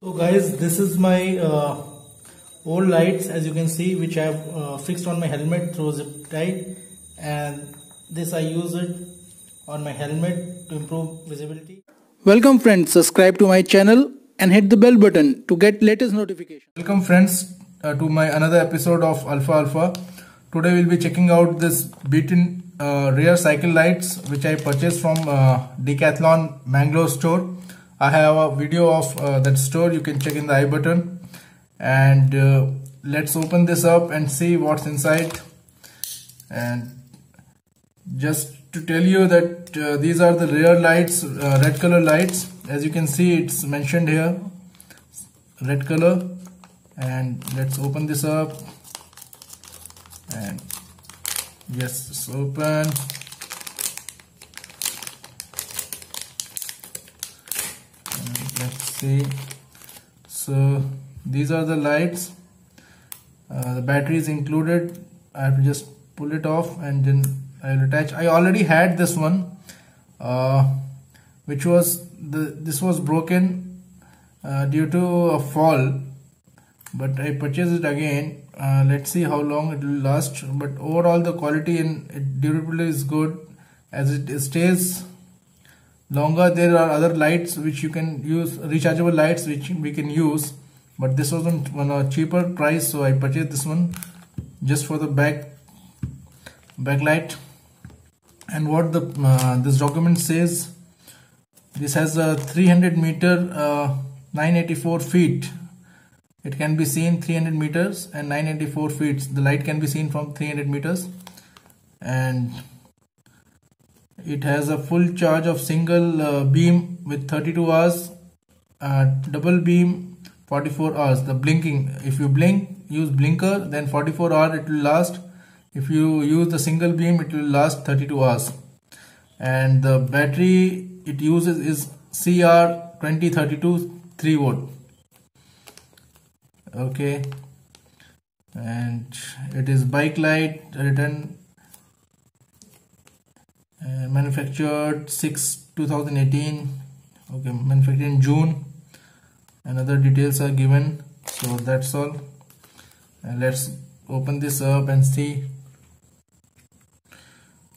So guys, this is my uh, old lights as you can see which I have uh, fixed on my helmet through zip tie and this I use it on my helmet to improve visibility. Welcome friends, subscribe to my channel and hit the bell button to get latest notification. Welcome friends uh, to my another episode of Alpha Alpha. Today we'll be checking out this Btwin uh, rear cycle lights which I purchased from uh, Decathlon Mangalore store I have a video of uh, that store. You can check in the i button. And uh, let's open this up and see what's inside. And just to tell you that uh, these are the rear lights uh, red color lights. As you can see it's mentioned here red color. And let's open this up. And yes it's open let's see. So these are the lights. Uh, the battery is included. I have to just pull it off and then I will attach. I already had this one uh, which was the this was broken uh, due to a fall but I purchased it again. Uh, let's see how long it will last but overall the quality and durability is good as it stays longer there are other lights which you can use rechargeable lights which we can use but this was on a cheaper price so I purchased this one just for the back backlight. And what the uh, this document says this has a 300 meter uh, 984 feet. It can be seen 300 meters and 984 feet. The light can be seen from 300 meters. And it has a full charge of single uh, beam with 32 hours double beam 44 hours. The blinking if you blink use blinker then 44 hours it will last. If you use the single beam it will last 32 hours. And the battery it uses is CR 2032 3 volt. Okay. And it is bike light written uh, manufactured 6 2018 okay manufactured in June. And other details are given so that's all. And let's open this up and see.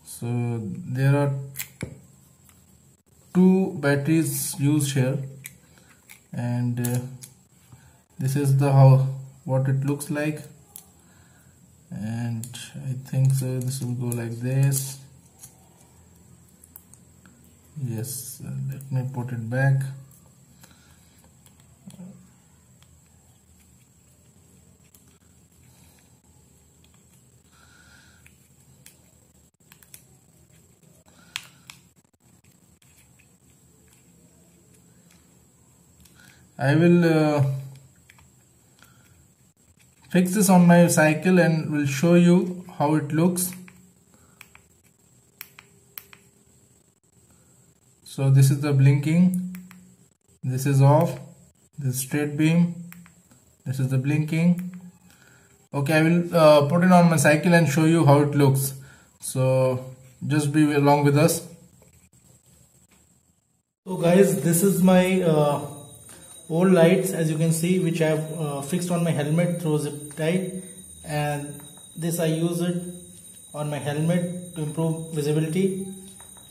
So there are two batteries used here. And uh, this is the how what it looks like. And I think so this will go like this yes uh, let me put it back. I will uh, fix this on my cycle and will show you how it looks so this is the blinking. This is off. This straight beam. This is the blinking. Okay I will uh, put it on my cycle and show you how it looks. So just be along with us. So guys this is my uh, old lights as you can see which I have uh, fixed on my helmet through zip tie. And this I use it on my helmet to improve visibility.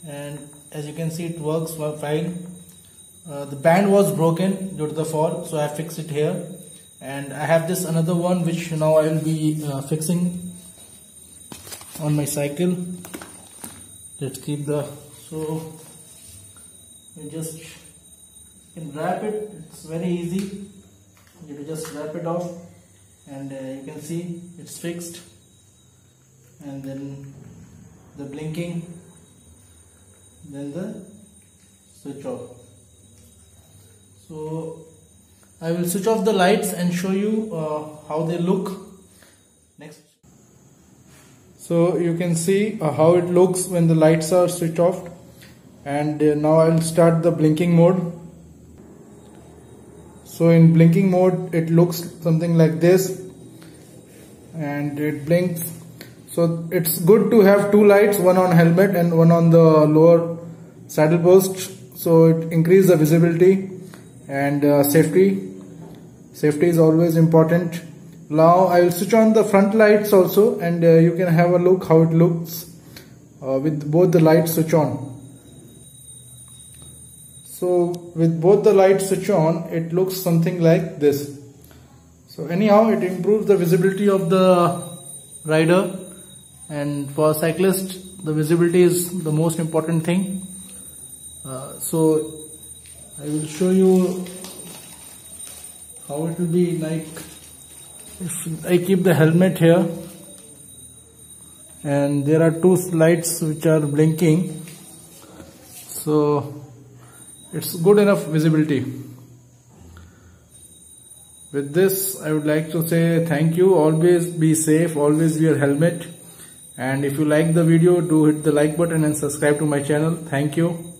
And as you can see it works fine. Uh, the band was broken due to the fall so I fixed it here. And I have this another one which now I will be uh, fixing on my cycle. Let's keep the so you just can wrap it. It's very easy. You just wrap it off. And uh, you can see it's fixed. And then the blinking then the switch off. So I will switch off the lights and show you uh, how they look. Next. So you can see uh, how it looks when the lights are switched off. And uh, now I will start the blinking mode. So in blinking mode it looks something like this. And it blinks so it's good to have two lights one on helmet and one on the lower saddle post. So it increases the visibility and uh, safety. Safety is always important. Now I will switch on the front lights also and uh, you can have a look how it looks uh, with both the lights switch on. So with both the lights switch on it looks something like this. So anyhow it improves the visibility of the rider and for cyclist the visibility is the most important thing. Uh, so I will show you how it will be like if I keep the helmet here. And there are two lights which are blinking. So it's good enough visibility. With this I would like to say thank you. Always be safe. Always wear helmet and if you like the video do hit the like button and subscribe to my channel. Thank you